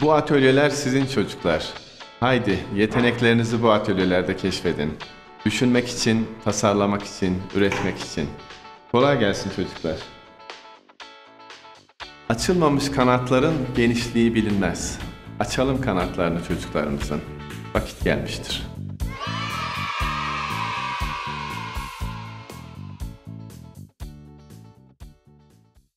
Bu atölyeler sizin çocuklar. Haydi yeteneklerinizi bu atölyelerde keşfedin. Düşünmek için, tasarlamak için, üretmek için. Kolay gelsin çocuklar. Açılmamış kanatların genişliği bilinmez. Açalım kanatlarını çocuklarımızın. Vakit gelmiştir.